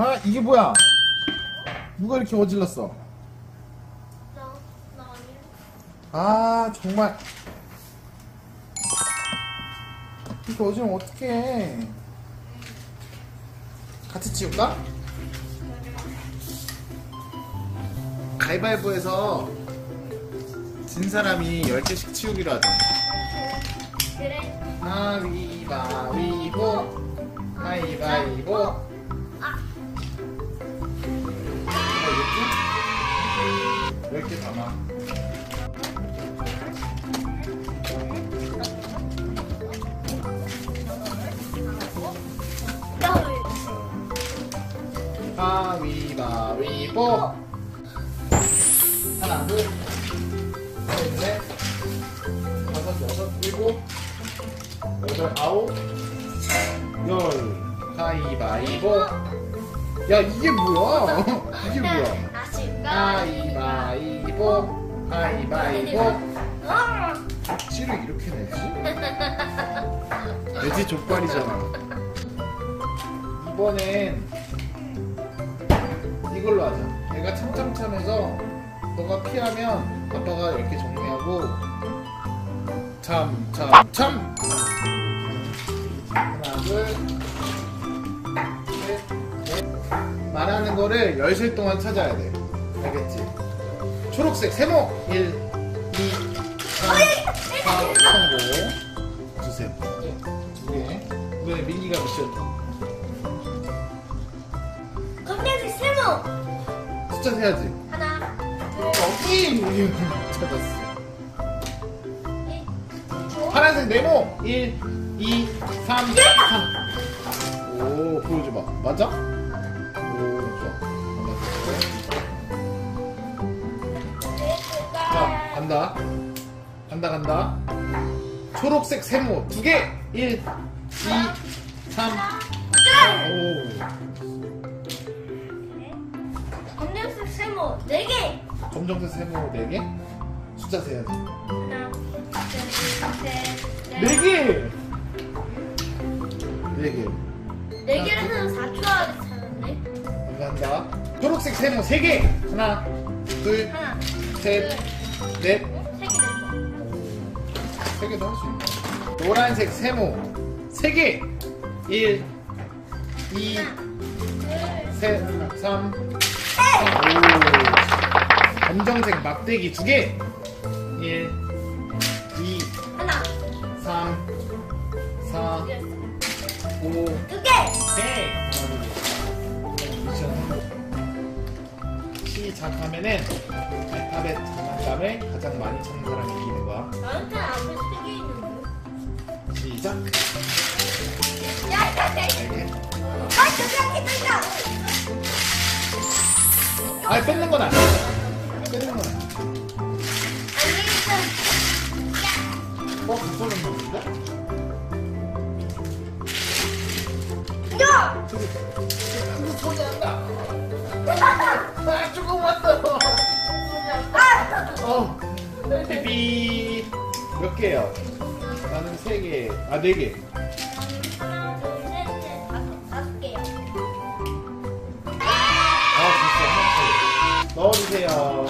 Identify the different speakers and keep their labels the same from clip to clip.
Speaker 1: 아 이게 뭐야? 누가 이렇게 어질렀어?
Speaker 2: 나, 나 아니야.
Speaker 1: 아 정말 이렇게 어지르면 어떡해 같이 치울까? 가위바위보에서 진 사람이 10개씩 치우기로 하자
Speaker 2: 그래.
Speaker 1: 가위바위보 가위바위보 10개 담아?
Speaker 2: 나
Speaker 1: 가위바위보 하나 둘셋넷 다섯 여섯 일곱 여덟 아홉 열. 가위바위보 야 이게 뭐야? 이게 뭐야 가위바위보. 가위바위보. 찌를 이렇게 내지? 내지 족발이잖아. 이번엔 이걸로 하자. 내가 참참참해서 너가 피하면 아빠가 이렇게 정리하고 참참참. 하나 둘셋넷. 말하는 거를 열실 동안 찾아야 돼 알겠지? 초록색 세모! 1 2 3 4 성공 주세요 두개. 이번에 민기가 미션.
Speaker 2: 검정색 세모.
Speaker 1: 숫자 세야지.
Speaker 2: 하나,
Speaker 1: 여기 찾았어.
Speaker 2: 둘,
Speaker 1: 파란색 네모! 1 2 3 4 오, 보여줘봐. 맞아? 간다. 간다, 간다. 초록색 세모 두 개. 1, 2, 3, 4. 오.
Speaker 2: 검정색 세모 네 개.
Speaker 1: 검정색 세모 네 개. 숫자 세야지.
Speaker 2: 하나, 둘, 셋, 넷.
Speaker 1: 네 개! 네 개.
Speaker 2: 네 개를 해서 4초 안에 찾았네.
Speaker 1: 감사합니다. 초록색 세모 세 개. 하나, 둘,
Speaker 2: 하나,
Speaker 1: 셋,
Speaker 2: 둘,
Speaker 1: 넷.
Speaker 2: 세개
Speaker 1: 개도 할 수 있네. 노란색 세모 세 개. 1, 2,
Speaker 2: 하나, 둘,
Speaker 1: 셋, 3, 4, 5. 검정색 막대기 두 개. 1, 2,
Speaker 2: 하나,
Speaker 1: 3, 4,
Speaker 2: 두 개.
Speaker 1: 5, 시작하면은 알파벳 장난감을 가장 많이 찾는 사람이 이기는 거야.
Speaker 2: 나한테 앞에 세개 있는데.
Speaker 1: 시작.
Speaker 2: 야, 야, 야, 야.
Speaker 1: 이렇게.
Speaker 2: 아, 저기.
Speaker 1: 아, 뺏는 건 아니야. 뺏는 건 아니야. 어, 무서운 건데?
Speaker 2: 야!
Speaker 1: 저기, 저기 소리 난다. 아, 조금 왔다. 어, 비비. 몇 개요? 나는 세 개. 아, 네 개. 아, 됐어. 더. 넣어주세요.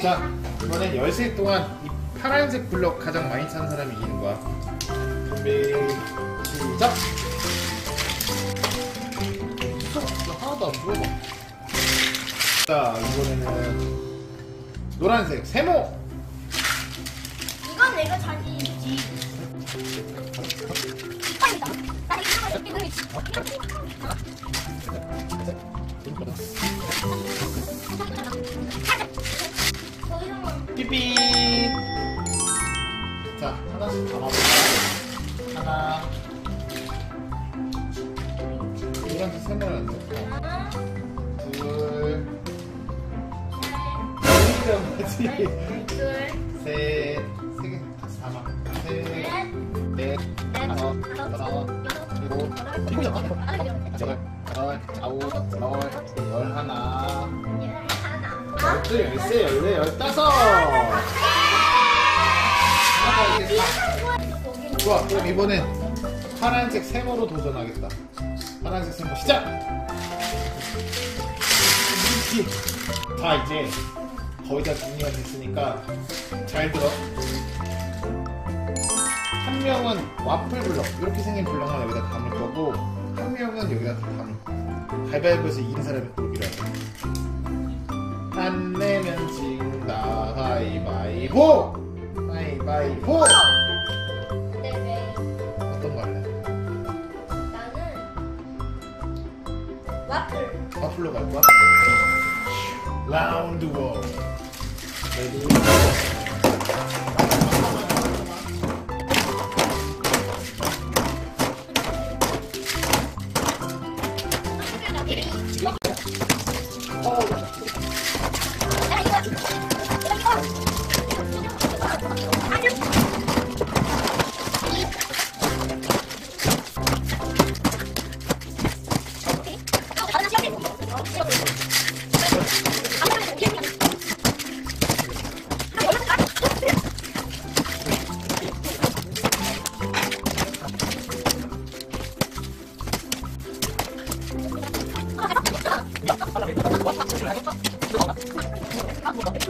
Speaker 1: 자, 이번엔 열쇠 동안 이 파란색 블럭 가장 많이 찬 사람이 이기는 거야. 준비, 시작! 나 하나도 안 보여. 자, 이번에는 노란색 세모!
Speaker 2: 이건 내가 자신 있지. 나 이거 이렇게
Speaker 1: 삐삐! 자, 하나씩 담아볼까? 하나. 노란색 세모를 안 돼.
Speaker 2: 하나,
Speaker 1: 둘.
Speaker 2: 둘,
Speaker 1: 거지.
Speaker 2: 둘,
Speaker 1: 셋, 세 개, 담아. 셋,
Speaker 2: 넷,
Speaker 1: 다섯,
Speaker 2: 다섯,
Speaker 1: 여섯,
Speaker 2: 여섯,
Speaker 1: 일곱,
Speaker 2: 여덟,
Speaker 1: 일곱, 여덟, 여덟, 아홉, 열, 열 하나,
Speaker 2: 열.
Speaker 1: 열둘, 열세, 열네, 열다섯. 좋아, 그럼 이번엔 파란색 세모로 도전하겠다. 파란색 승부 시작! 다 이제 거의 다 정리가 됐으니까 잘 들어. 한 명은 와플 블럭 이렇게 생긴 블럭만 여기다 담을 거고 한 명은 여기다 담을 거고 가위바위보에서 이긴 사람이 하자. 안 내면 진다 가위바위보 가위바위보. 어떤 거 할래?
Speaker 2: 나는 와플.
Speaker 1: 와플로 갈 거야? 라운드 원 레디 한번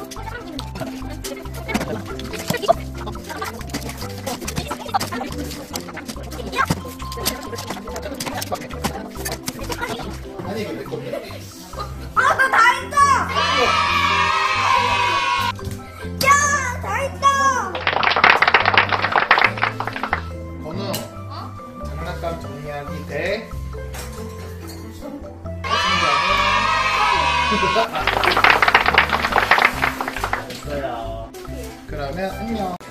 Speaker 1: 그러면 안녕